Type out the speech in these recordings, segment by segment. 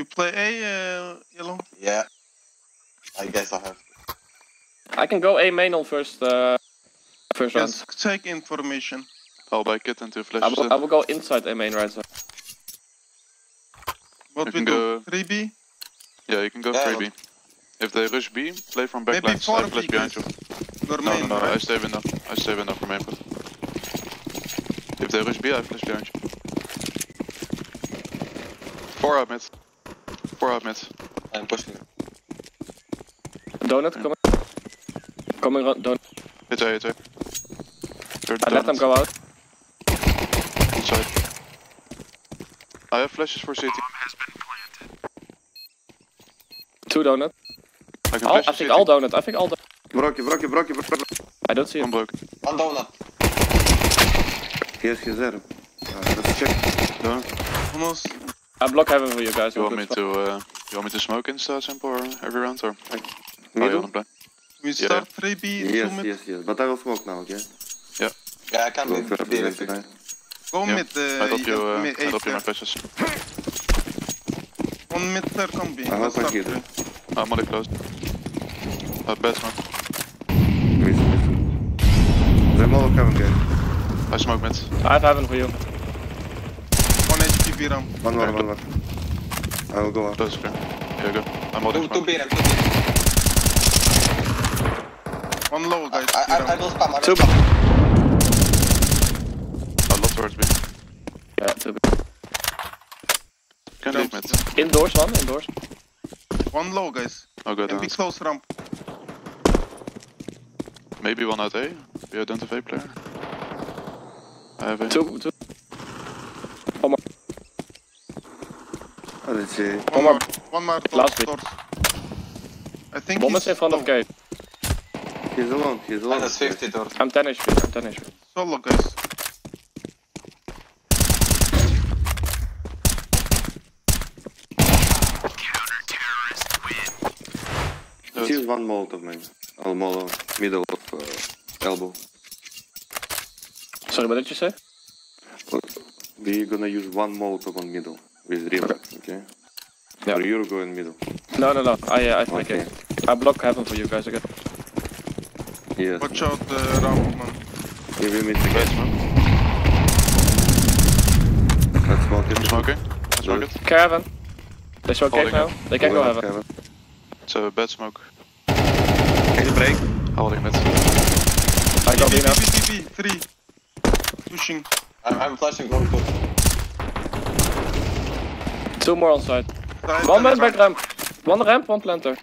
You play A, uh, yellow. Yeah. I guess I have. I can go A main on first, uh, first round. Yes, take information. I'll buy kit and two I flashes. will, in. I will go inside A main right side. What You we can do? go- 3B? Yeah, you can go Yeah, 3B. If they rush B, play from back Maybe lines. I 4B, flash behind you. Your No, no, no, I right? stay window. I stay window for main. If they rush B, I flash behind you. Four out mid. Four out mid. I'm pushing. Donut coming. Coming on donut. Hit A, hit A. Third I let them donut. go out. Inside. I have flashes for CT. Two donut. I can All, I think CT. all donut. I think all donut. Brocky, Brocky, Brocky, Brocky. I don't see One him. broke. One donut. He's there. Uh, let's check. No. Almost. I block heaven for you guys. You on want me to, uh, you want me to smoke in Star Simple or every round or? Oh, you play? We Yeah. start 3B, two Yes, mid. yes, yes. But I will smoke now, okay? Yeah, I can Go be. Go Yeah. mid, uh, I drop you, uh, mid, I drop you my flashes. One mid clear combi. I hope I get it. three. I'm only close. Uh, bad smoke. Miss, miss. They're all coming, guys. I smoke mid. I have heaven for you. B. One more, one more. I will go out. Close clear. Here you go. I'm holding Two, two. B B. One low, guys. I, B I, I will spam, I will Two. spam. I love towards B. Yeah, two. Can Jump. leave mid. Indoors one, indoors. One low, guys. I'll go And be close ramp. Maybe one out A. Have A player. I have A. Two, two. Let's see. One One more. more. One more. Last Doors, bit. I think Bomb he's is in front of low. gate. He's alone, he's alone. Minus 50 door. I'm 10 HP, I'm 10 HP. Solo, guys. Good. Choose one Molotov, man. I'll Molotov, middle of uh, elbow. Sorry, what did you say? We're gonna use one Molotov on middle with relax, okay? Yeah. Or you're going middle. No, no, no. I, uh, I make Okay. it. I block heaven for you guys again. Yes. Watch out the ramp, man. You will meet Bad again. smoke. Let's smoke it. I'm smoking. I smoke it. Heaven. They gate Holding now. it. They can go heaven. have it. So bad smoke. Can you break? Holding mid. I go B, B B, now. B, B, B, three. Pushing. I'm, I'm flashing long two. Two more on side. Side One man and back ramp. ramp. One ramp, one planter.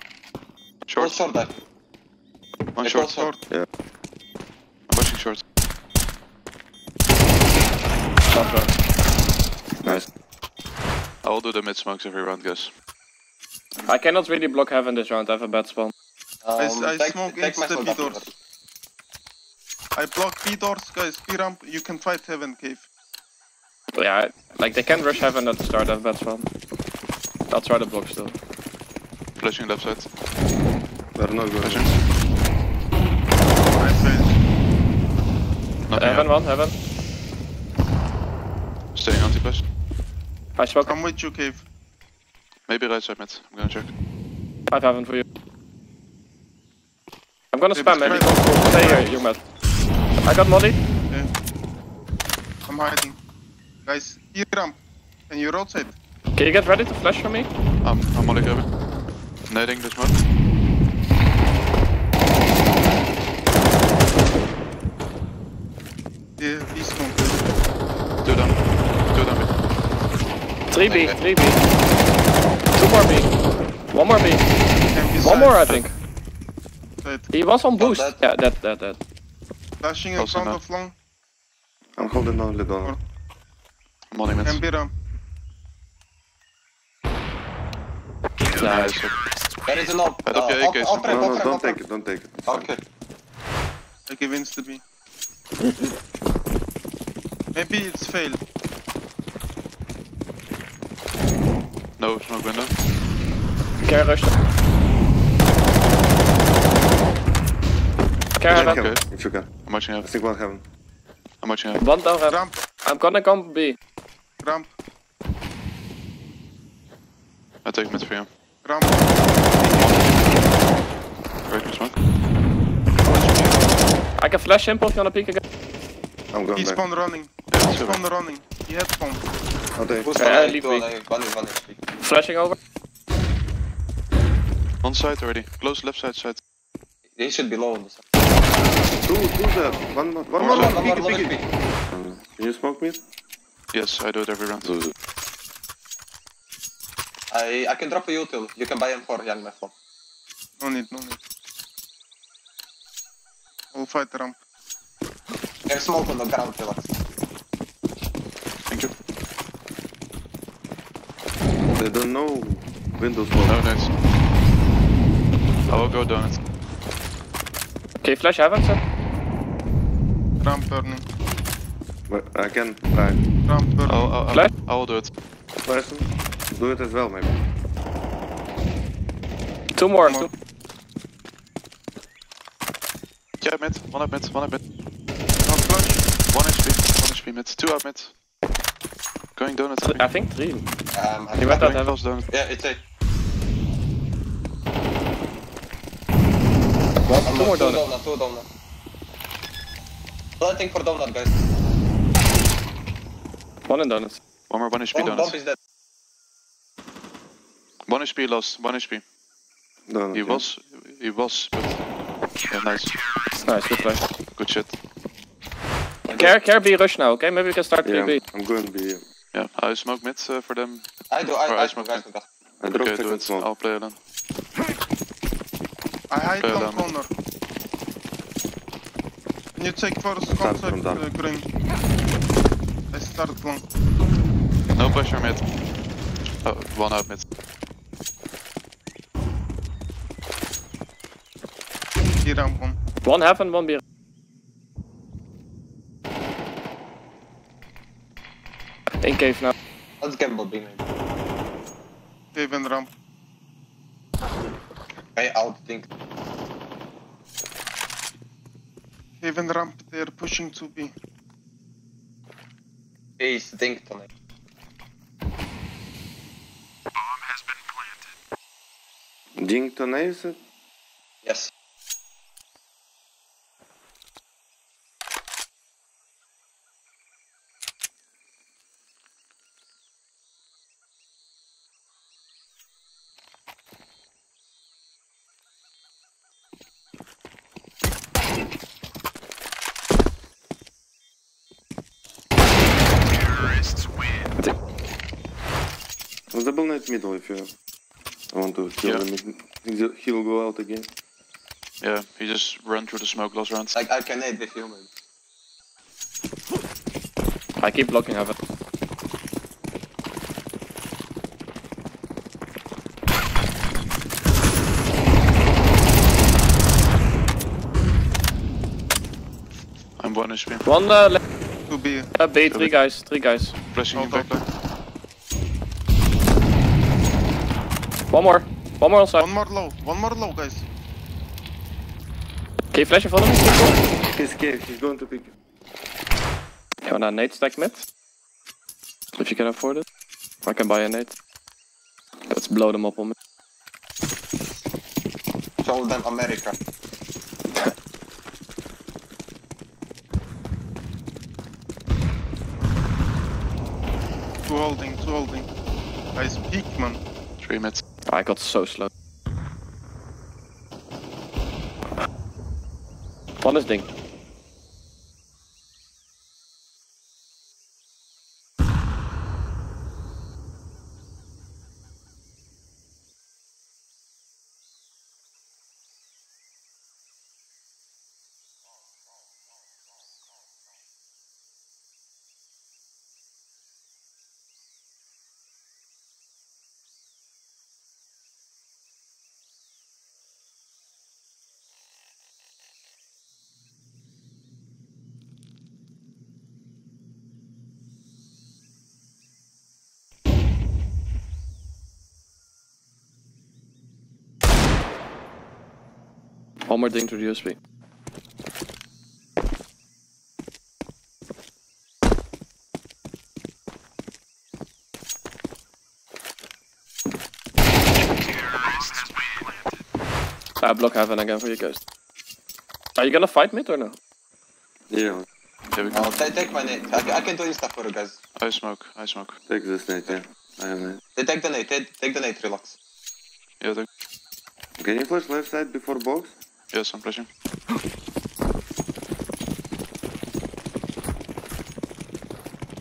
Short, Short. short there. One It short. was short. I'm watching short. Short. Nice. I will do the mid smokes every round, guys. I cannot really block heaven this round. I have a bad spawn. Um, I take, smoke take my insta B doors. I block B doors, guys. B ramp. You can fight heaven cave. But yeah, like they can rush heaven at the start. I have a bad spawn. I'll try to block still. Flashing left side. We're not going. Flashing. I failed. Nothing Heaven out. one, heaven. Staying anti-flash. I smoke. I'm with you, cave. Maybe right side mid. I'm gonna check. I have heaven for you. I'm gonna spam. Maybe try- go go- stay here, you mad. I got molly. Okay. I'm hiding. Guys, E ramp. Can you rotate? Can you get ready to flash for me? I'm, I'm only grabbing. Nading the smoke. Yeah, B smoke. Two down. Two down mid. 3B, Okay. 3B. Two more B. One more B. One more, I think. He was on boost. that- Yeah, that, that, that. Flashing in front of long. I'm holding only door. I'm only mid. And B ramp. Nice. There is an op. I drop uh, your op, AK, op, Sam. ramp, No, op, no, ramp, don't op, take ramp. it, don't take it. It's fine. Okay. I give insta B. Maybe it's failed. No smoke window. Care rush. Care Check heaven. heaven, if you can. I'm watching I heaven. think one heaven. I'm watching heaven. One down heaven. Ramp. I'm gonna come B. Ramp. I take mid for you. Ramp. Break your smoke. I can flash him if you wanna peek again. I'm going He back. spawned running. Yeah, He it's over. spawned running. He had spawn. Okay. Who's Yeah, on leave A? me. Two on A. One is one HP. Flashing over. On side already. Close left side side. He should be low on the side. Two, two there. One more. One One more. more, one Peek more, it, one peek it. HP. Um, Can you smoke me? Yes, I do it every round. I I can drop a util. You can buy him for young method. No need, no need. I'll fight ramp. There's smoke on the ground, relax. Thank you. They don't know window No smoke. nades. I will go donuts. Okay, flash heaven, sir. Ramp burning. I can try. Ramp burning. I'll, I'll, Flash? I will do it. Person, do it as well, maybe. Two more. Come on. Two. Yeah, mid. One up mid. One up mid. I'll. One HP. One HP mid. Two up mid. Going donuts. I think. I think three. Um, I'm He went out donuts. Yeah, it's. One, I'm two more two donut. donut, two donut. Planting for donut, guys. One in donuts. One more. One HP bomb donuts. is dead. One HP lost. One HP. He yeah. was. He was. But yeah, nice. Nice, good play. Good shit. Care, care B rush now, okay? Maybe we can start Yeah, 3B. I'm going to be. uh, Yeah, I smoke mid uh, for them. I do, I, I I smoke, I smoke. I drop Okay, do it. I'll play alone. I hide on corner. Can you take first contact, uh, green? I start long. No pressure mid. Oh, one out mid. He ramp one. One heaven, one B. In cave now. Let's gamble B maybe. Cave and ramp. I out think. Cave and ramp, they're pushing to B. É isso, tem que também. Ding Tonesa? Yes. I'll double net middle if you want to kill Yeah. him. He'll- He'll go out again. Yeah, he just run through the smoke last round. Like I can aid with you maybe. I keep blocking heaven. I'm one HP. One uh, left, To B. uh, B, three guys, three guys. Flashing you Hold back. One more. One more on. One more low. One more low, guys. Can you flash in front of me? people? He's cave, he's going to pick. You wanna nade stack mid? If you can afford it. I can buy a nade. Let's blow them up on me. Show them America. Two holding, two holding. Guys, peek, man. Three Ja, ik had zo slow. Van is ding. One more ding to the USB. I block heaven again for you guys. Are you gonna fight mid or no? Yeah, Here we go. Oh, take, take my nade. I, can- I can do insta for you guys. I smoke, I smoke. take this nade, yeah. I have nade. They take the nade, take, take the nade, relax. Yeah, the, Can you flash left side before box? Yes, I'm flashing.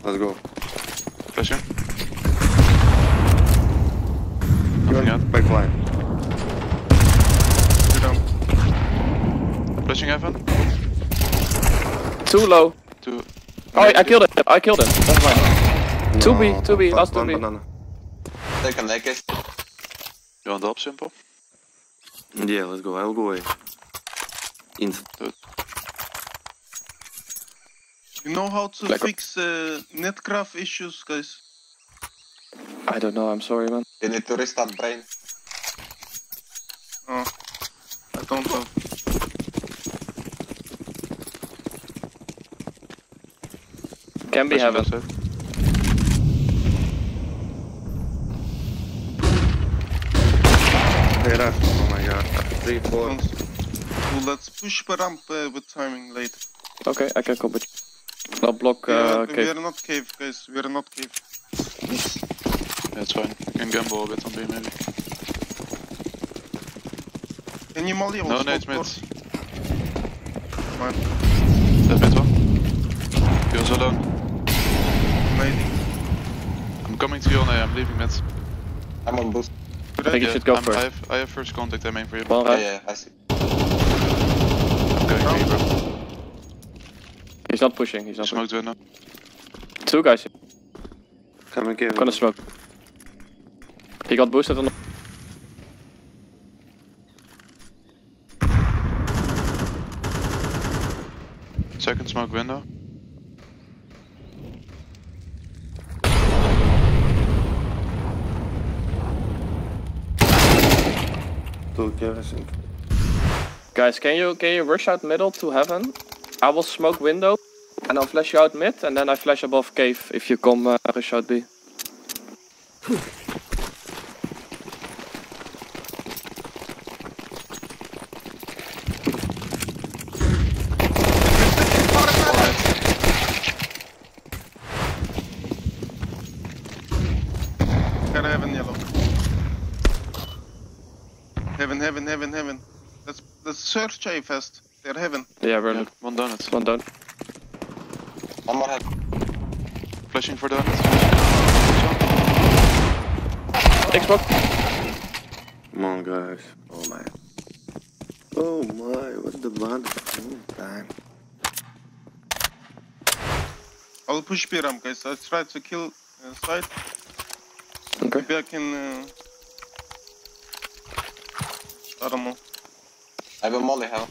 Let's go. Flashing. Moving out. Backline. Hiram. Flashing heaven. Too low. Two. Oh, I, I killed him. I killed him. Never mind. 2B, 2B, last 2B. banana. Take a naked. You want the help, s1mple? Yeah, let's go. I'll go away. Int. You know how to Lekker. fix uh, netgraph issues, guys? I don't know, I'm sorry, man. You need to restart brain. Oh, I don't know. Can be Flashing heaven. left side. Hey, Oh my god. Three, four. Don't. Well, let's push the ramp uh, with timing late. Okay, I can come with you. I'll block we, are, uh, we are not cave, guys. We are not cave. That's fine. You can gamble a bit on B maybe. Can you molly on No on nades smoke mid. doors? Fine. Dead mid one. He was alone. Maybe. I'm coming to you on A, I'm leaving mid. I'm on boost. I think you should go I'm- first. I have, I have first contact, I aim for you. One Yeah, right. yeah, I see. He's not pushing, he's not pushing. Smoked window. Two guys. here. Come and cave. Gonna smoke. He got boosted on the... Second smoke window. Two cave, I think. Guys, can you can you rush out middle to heaven? I will smoke window, and I'll flash you out mid, and then I flash above cave if you come uh, rush out B. Gotta heaven yellow. Heaven, heaven, heaven, heaven. Let's let's search A fast. They're heaven. Yeah, we're Yeah, one donut. one down. One more head. Flashing for donut. Xbox. Come on, guys. Oh my. Oh my, what the blood? Oh, time. I'll push B ramp, guys. I'll try to kill uh, side. Okay. Maybe I can. Uh... I don't know. I have a molly hell.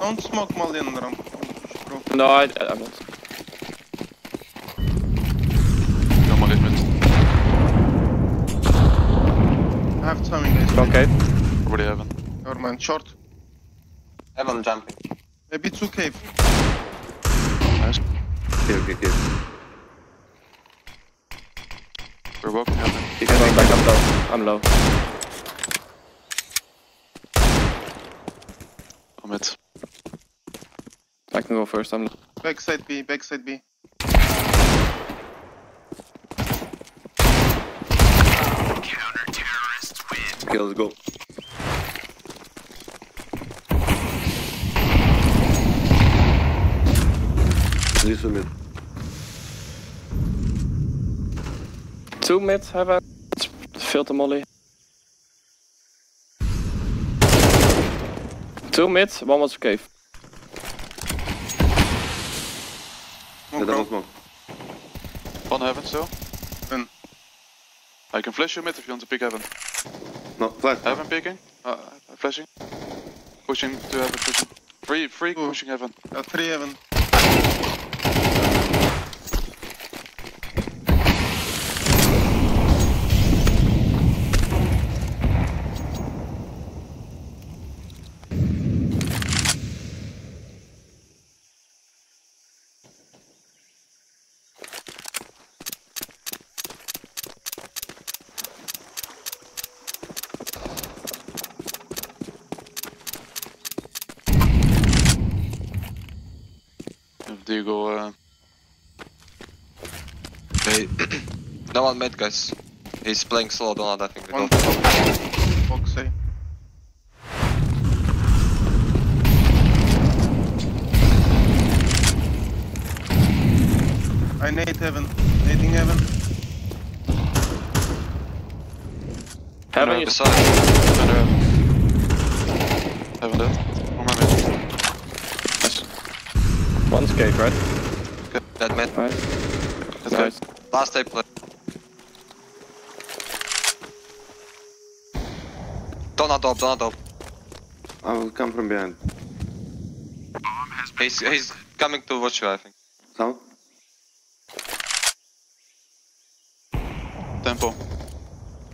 Don't smoke molly in the bro. No, I I won't. No mid. I have timing, guys. Okay. Already heaven. Never mind. Short. Heaven jumping. Maybe two cave. Nice. Cave, cave, cave. We're walking heaven. He's going back. I'm low. I'm low. Mid. I can go first. I'm. Backside B. Backside B. Okay, let's go. This one mid. Two mid heaven. Filter molly. Two mid. One was cave. Double ramp. smoke. One heaven still. Then. I can flash you mid if you want to pick heaven. No, flash. Heaven picking. Uh, flashing. Pushing to heaven, pushing. Free, free, Ooh. pushing heaven. Uh, three heaven. One mid, guys. He's playing slow donut, I think. One Don't- box, box A. I nade heaven. Nading heaven. Heaven, you Beside. under heaven. Heaven dead. One more mid. One's cave, right? That mid. Right. Let's Nice. Last tape play. Donut up, donut up. I will come from behind. He's, he's coming to watch you, I think. Sound? Tempo.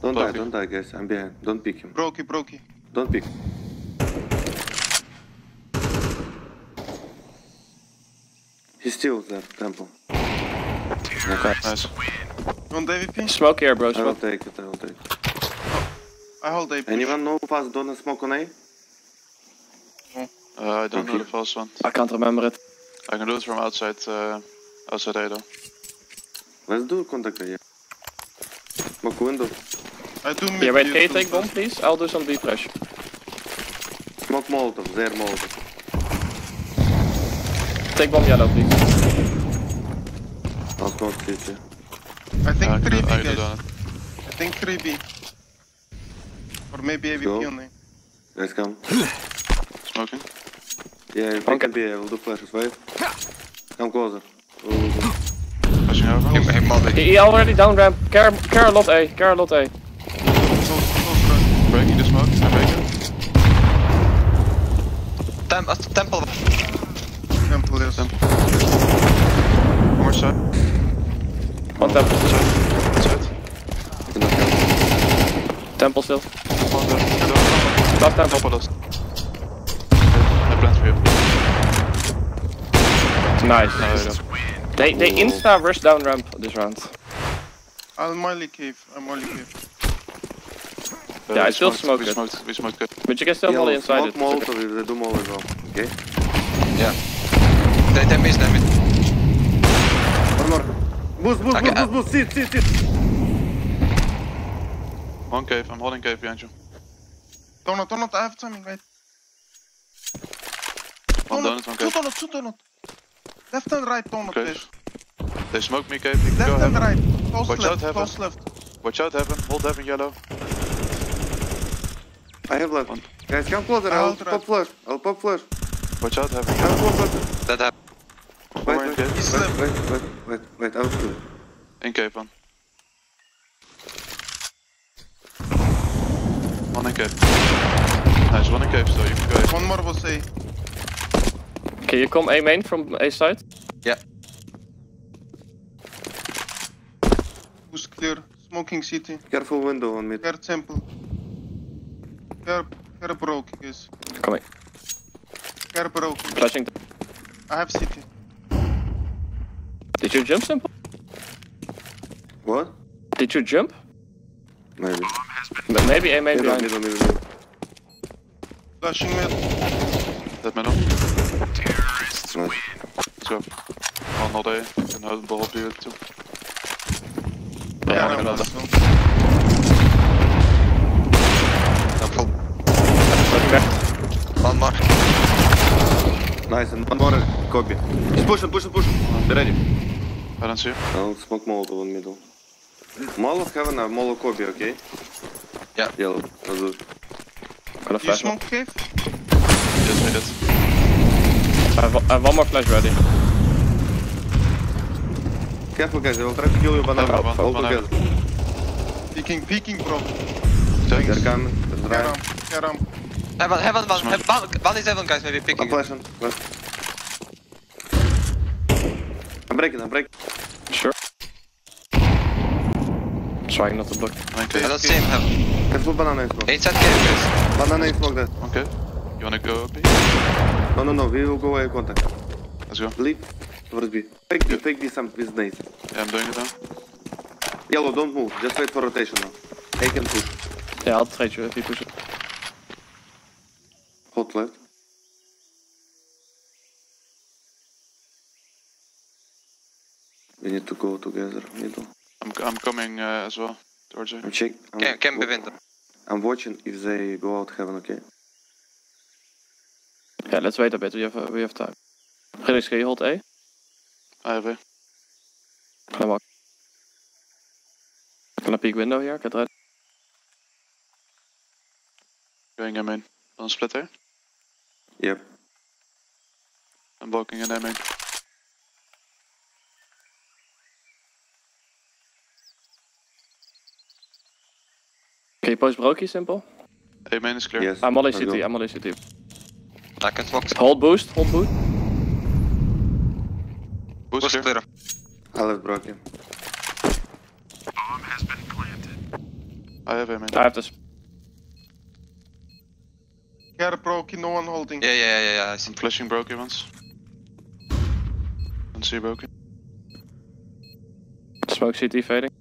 Don't die, Perfect. don't die, guys. I'm behind. Don't pick him. Brokey, brokey. Don't pick. He's still there, temple. Nice. Want AVP? Smoke here, bro. I will take it, I will take it. I hold A. push. Anyone know fast don't smoke on A? Uh, I don't know the false one. I can't remember it. I can do it from outside, uh, outside A though. Let's do contact A. yeah. Smoke window. I do. Yeah, wait, can you take bomb, first. please? I'll do some deep pressure. Smoke Molotov, there Molotov. Take bomb yellow, please. I'll smoke city. I think I can do, 3B, I can do guys. I think 3B. Maybe AVP Go. on A. Guys come. Smoking. Yeah, if Okay. Can be, I will do flashes, wait. Come closer. Oh, Pushing over. Hey, hey, Molly. He, he already down ramp. Care, care a lot A. Care a lot A. Breaking the smoke. I break it. Tem uh, temple. Temple, yes. One more side. One temple. Side. Temple still. One dead. Dead. Last temple. Top of us. I plant for you. Nice. No, no. They, they insta rush down ramp this round. I'll molly cave. I'm molly cave. Uh, Yeah, I we still smoked- We smoke smoked, we smoked good. But you can still molly inside smoke it. It's okay. They do Molotov as well. Okay? Yeah. They, they missed, they missed. One more. Boost, boost, Okay, boost, uh, boost, boost, sit, sit, sit. One cave, I'm holding cave behind you. Donut, donut, I have timing, wait. One donut, one two cave. donut, two donut. Left and right donut, Okay. guys. They smoke me cave, can go Left and heaven. right. Watch left, out, heaven. close left. Watch out heaven, hold heaven yellow. I have left. One. Guys, come closer. I'll I'll pop flash. I'll pop flash. Watch out heaven. Come closer. That happened. Wait, wait, cave. He's wait, left. wait, wait, wait, wait. I'll do it. In cave one. One in cave. Nice, one in cave still, you can go. One more was A. Can you come A main from A side? Yeah. Who's clear? Smoking city. Careful window on mid. Care temple. Care, care broke, guys. Coming. Care broke. Flashing. I have city. Did you jump s1mple? What? Did you jump? Maybe. M- Maybe A main Middle, middle, middle, middle. Flashing mid. That middle. Nice. Let's go. One all day, and hold the whole duo too. Yeah, Care I'm gonna- last one. Temple. Okay. One more. Nice, and one more copy. Just push it, push it, push it. Be ready. I don't see you. I'll smoke Molotov in middle. Molotov heaven, uh, Molotov copy, okay? Yeah. Yellow. Let's do it. Gonna You flash. smoke cave? Yes, we did. I have, I have one more flash ready. Careful, guys. I will try to kill you banana. One, one, All one together. Peeking, peeking, bro. Check. They're coming. They're Care right. ramp, care ramp. Heaven, heaven, one. Smoke. Heaven, one, one is heaven, guys, maybe I'm flashing. Flash. I'm breaking, I'm breaking. Trying not to block. Okay. I cave. don't see him heaven. Careful banana in smoke. Inside cave, guys. Banana in smoke there. One. You wanna go B? No, no, no. We will go away contact. Let's go. Leave. Towards B. Take B, take B some with nades. Yeah, I'm doing it now. Yellow, don't move. Just wait for rotation now. I can push. Yeah, I'll trade you if you push it. Hot left. We need to go together, middle. I'm, I'm coming uh, as well towards you. I'm check. I'm, Can, can be window. I'm watching if they go out heaven, okay? Yeah, let's wait a bit. We have uh, we have time. Felix, can you hold A? I have a. I'm walk. Gonna peek window here. Get ready. Going in main. On split there. Yep. I'm walking in there main. You post Brokey simple? A main is clear. Yes. I'm molly let's city. I'm molly city. I can smoke. Hold boost. Hold boost. Boost Boost clear. clear. I left broken. I have a main. I have this. Care broken, no one holding. Yeah, yeah, yeah, yeah. I see. I'm flashing broken once. Don't see broken. Smoke CT fading.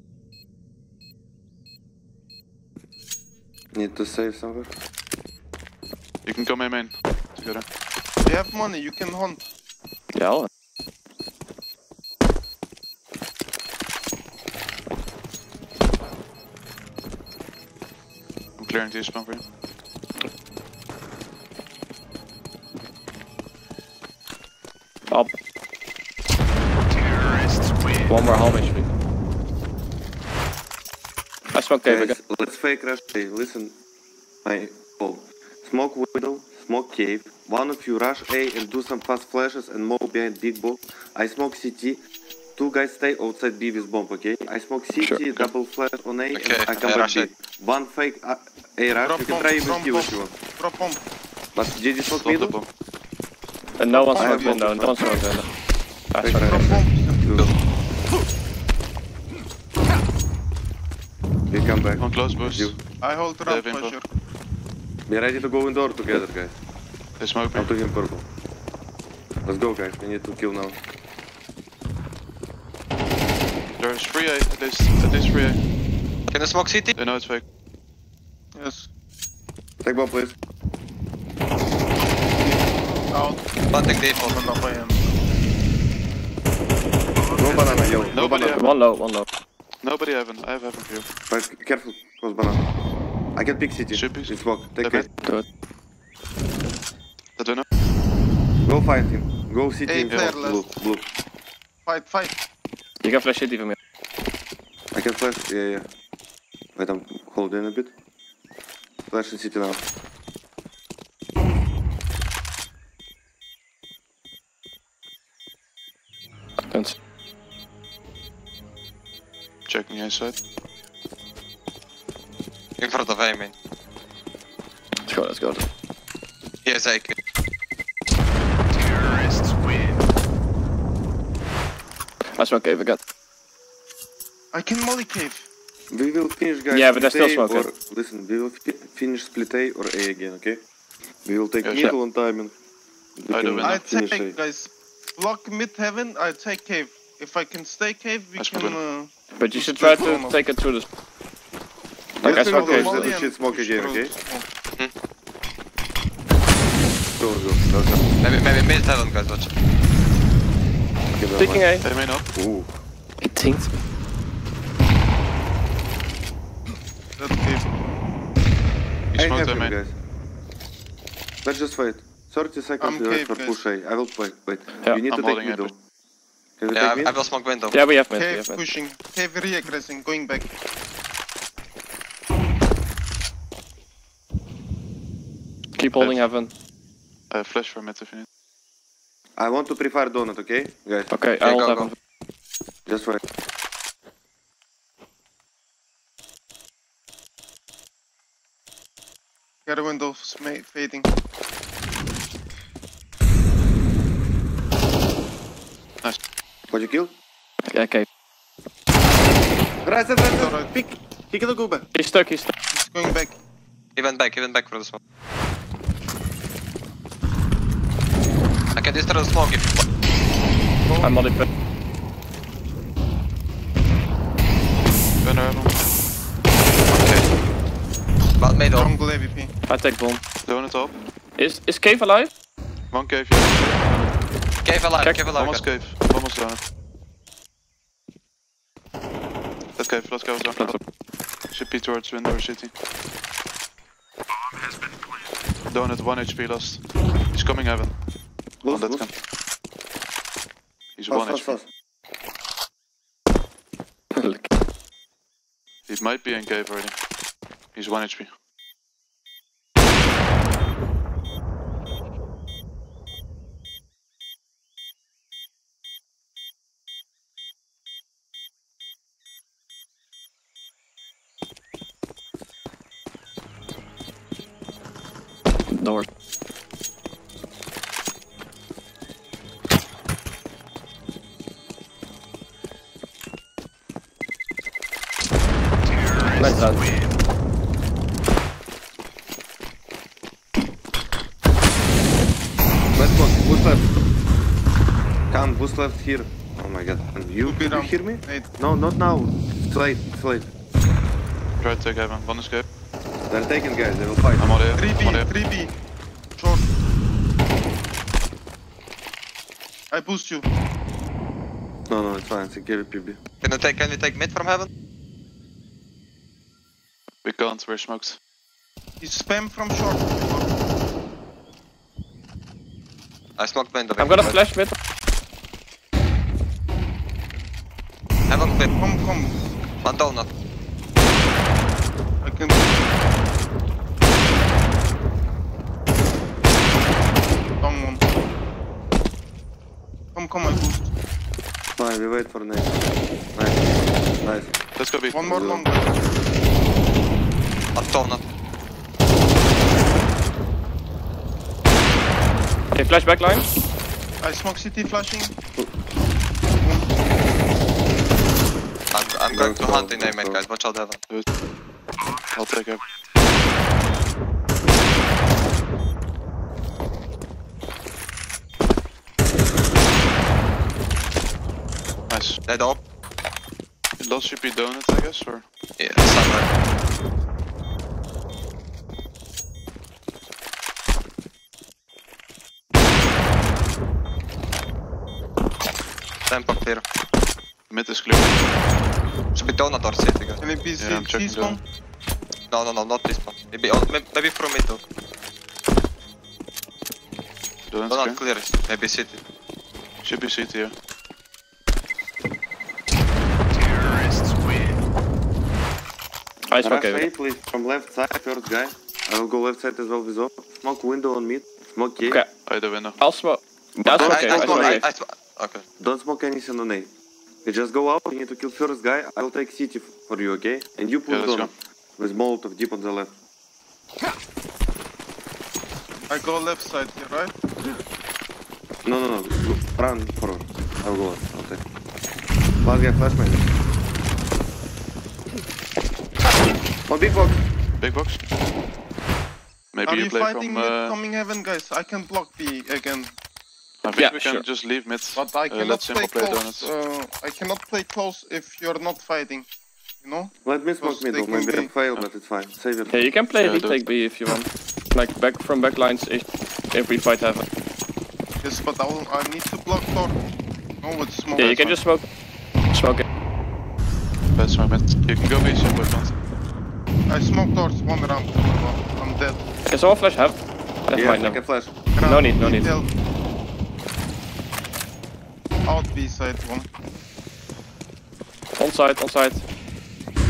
Need to save somewhere. You can come in main together. You have money, you can hunt. Yeah. I'll- I'm clearing this spawn for you. Up. One more home HP. I smoke cave again. Let's fake rush. A. listen. I oh. Smoke window, smoke cave. One of you rush A and do some fast flashes and move behind big bomb. I smoke CT. Two guys stay outside B with bomb, okay? I smoke CT, Sure, double flash on A, Okay, and I come back rush B. A. One fake uh, A rush. Drop you can try with drop Q if you want. Drop bomb. But did you smoke Stop middle? And no one I smoked have window. one. No one smoked window. I Fake Drop bomb. Back. One close boost. You. I hold ramp for sure. Be ready to go indoor together, guys. They smoke me. I'm to him purple. Let's go, guys. We need to kill now. There's free A, at least. At least free A. Can I smoke CT? They know it's fake. Yes. Take bomb, please. Out. Planting default. Open up I am. Go banana. Go Nobody banana. One low. One low. Nobody heaven. I have heaven for you. But careful, close banana. I can pick city. Should be. In smoke. Take Okay. it. Good. That window. Go find him. Go city Hey, in clear. Blue, blue. Fight, fight. You can flash city for me. I can flash. Yeah, yeah. Wait, I'm holding a bit. Flash in city now. Checking inside. In front of A main. Let's go. Let's go. Yes, I can. I smoke cave again. I can molly cave. We will finish, guys. Yeah, but they're still A smoking. Or, listen, we will finish split A or A again, okay? We will take Yeah, middle on timing. We I do can window. I finish A. take, guys. Block mid heaven, I take cave. If I can stay cave, we Nice can. Uh, But you should try to bomb. take it through this. Just Like I smoke cave. let molly the and shit smoke again, okay? Oh. Go, go. Let's go. Maybe, maybe mid heaven, guys. Watch. Okay, Taking mind. A. They may not. Ooh. It tinkt. That cave. He I smoked have A him, main. guys. Let's just wait. 30 seconds I'm we wait cave, for guys. push A. I will wait. wait. Yeah, you need I'm to take holding it, middle. Can you Yeah, take I, I mid? will smoke window. Yeah, we have mid. We Cave have mid. pushing. Cave re-aggressing, going back. Keep holding heaven. I have flash for mid if you need. I want to pre-fire donut, okay? Guys, Okay, Okay, I hold go, heaven. go. just wait. Get a window sma- fading. What you kill? Yeah, okay. Right, right, right, right. Pick. He cannot go back. He's stuck. He's stuck. He's going back. He went back, he went back for the smoke. I can destroy the smoke if I'm molly. pit. Window heaven. Okay. Made off. Jungle AVP. I take bomb. Donut top. Is is cave alive? One cave, yeah. Cave alive, Check. cave alive. Almost cave. Almost donut. Let's go, let's go, let's go. Should be towards window or city. Donut, 1 HP lost. He's coming heaven. On that boost. gun. He's Fast, 1 fast, HP. fast. He might be in cave already. He's 1 HP. Door. Nice round. Let's go. Boost left. Come, boost left here. Oh my god. And you, you hear me? Eight. No, not now. It's late. It's late. Try to take heaven. One escape. They're taking guys. They will fight. I'm all here. 3B, I'm here. 3B. Short. I boost you. No, no, it's fine. Secure PB. Can you take, can we take mid from heaven? We can't, we're smoked. He spam from short. I smoked window. I'm gonna flash mid. Heaven clear. Come, come. One donut. I can. Come, I boost. Fine, we wait for next. Nice. Nice. Let's go B. One more long. Donut. Okay, flash backline. I smoke city flashing. I'm, I'm going to hunt in A main guys. Watch out heaven. I'll take heaven. Nice. Dead up. Last should be donuts, I guess, or? Yeah, somewhere. Tempo clear. Mid is clear. Should be donut or city guys. Can it Yeah, I'm C checking spawn? No, no, no, not this one. Maybe, oh, maybe, maybe from mid though. Donuts Donut clear. clear. Maybe city. Should be CT here. I smoke Rush okay. A, please. From left side, first guy. I will go left side as well with off. Smoke window on mid. Smoke cave. Okay. Either window. I'll smoke. Yeah, I smoke I, okay. I, I smoke, smoke I, okay. I, smoke- okay. Don't smoke anything on A. You just go out. You need to kill first guy. I will take city for you, okay? And you Yeah, pull let's down go. with Molotov deep on the left. I go left side here, right? No, no, no. Run forward. I will go left. I'll take. Last guy flash maybe. One big box. Big box. Maybe Are you you play fighting from. mid Uh, coming heaven, guys? I can block B again. I think Yeah, we can sure. just leave mid. But I Uh, cannot let's play play close. donuts. Uh, I cannot play close if you're not fighting. You know? Let me smoke Just middle. taking Maybe I B. fail, but it's fine. Save it. Yeah, you can play Yeah, do retake B if you want. Like back from backlines if, if we fight heaven. Yes, but I, will, I need to block door. No, with smoke. Yeah, you can just smoke. Smoke it. That's my mid. You can go B, so we can't. I smoke doors one round. I'm dead. Can someone flash? Never Yeah, I can flash. No need, no need. help. Out B side one. On side, on side.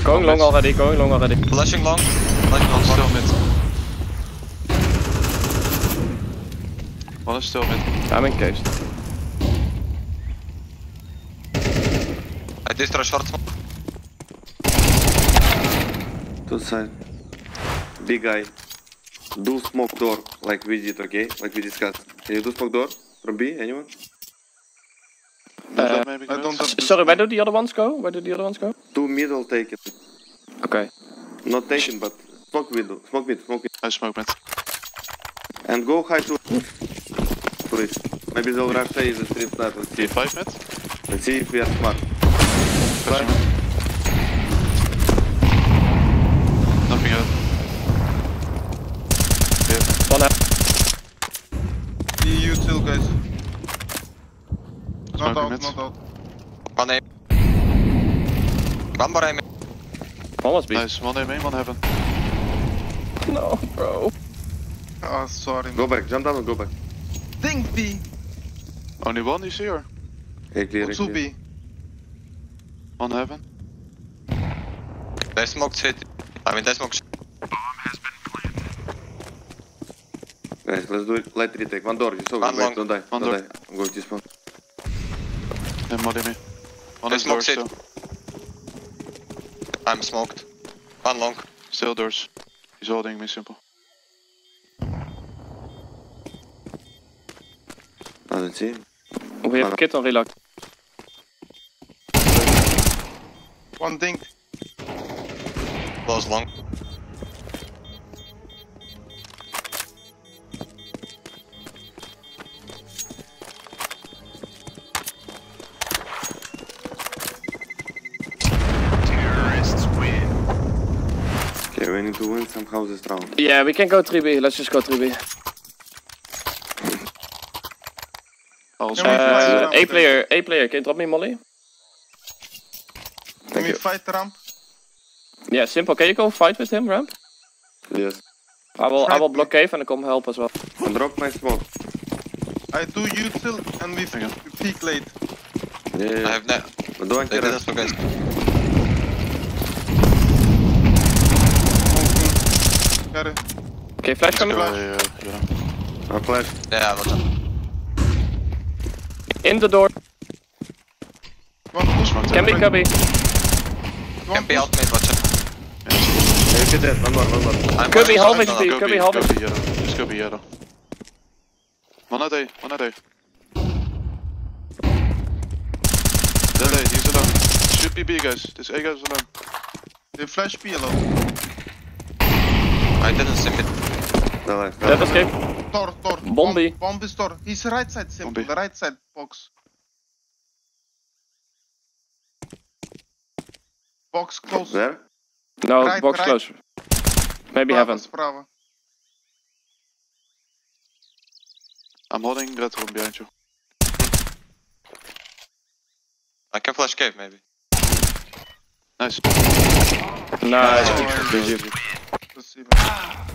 Going Oh, long already, going long already. Flashing long. Flashing long. Still one. mid. One is still mid. I'm encased. I destroy short smoke. To side. Big guy. Do smoke door like we did, okay? Like we discussed. Can you do smoke door from B? Anyone? Uh, maybe. I don't have. Sorry, where do the other ones go? Where do the other ones go? Two middle take it. Okay. Not taken, but smoke middle. Smoke mid. Smoke mid. I smoke mid. And go high to Please. Maybe they'll rush A the stream start. Let's see. D5 mid. Let's see if we are smart. Flashing One heaven. You two guys. Not out, not out. One A. One more aim. Almost B. Nice. One A main, one heaven. No, bro. Oh, sorry. Go back, jump down and go back. Think B. Only one you see or? Hey, clear, hey, two clear. B. One heaven. They smoked city. I mean, they smoked. Guys, let's do it. Light retake. One door. You saw One Wait, long. Don't die. One don't door. die. I'm going to spawn. And muddy me. One They is smoked still. I'm smoked. One long. Still doors. He's holding me simple. I don't see him. We have kit on reload. One dink. Close long. We need to win somehow this round. Yeah, we can go 3B. Let's just go 3B. Also, Yeah, Uh, around A player, A player. Can you drop me molly? Can Thank we you. fight ramp? Yeah, simple. Can you go fight with him, ramp? Yes. I will. I will block cave and I come help as well. Drop my smoke. I do util and we peek late. Yeah, yeah. I have don't They didn't guys. Carry. Okay, flash coming. uh, yeah, yeah. I flash. Yeah, will jump. In the door. One push. Can be, can be. One Can be out mid, watch it. Hey, get that. One more, one more. I'm Could be I'm half HP. could be half HP. Just go B yellow. One at A, one at A. Dead A, he's alone. Should be B guys. This A guy's alone. They flash B alone. I didn't see mid. Давай. Dead escape. Door, door. Bombi. Bomb, bomb is door. He's right side, simple. Bombi. The right side box. Box close. There? No, Right, box right. close. Maybe Bravo, heaven. Sправа. I'm holding red room behind you. I can flash cave maybe. Nice. Nice. Oh, GG. See you.